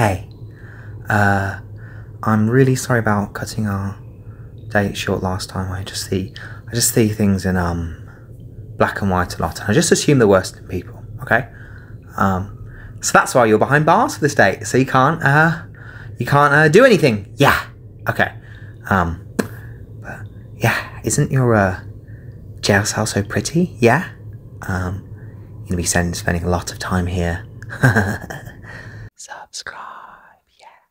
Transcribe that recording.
Hey, uh, I'm really sorry about cutting our date short last time. I just see, I just see things in um black and white a lot, and I just assume the worst in people. Okay, um, so that's why you're behind bars for this date. So you can't, uh, you can't uh, do anything. Yeah. Okay. Um, but yeah, isn't your uh jail cell so pretty? Yeah. Um, you're gonna be spending a lot of time here. vibe. Yeah.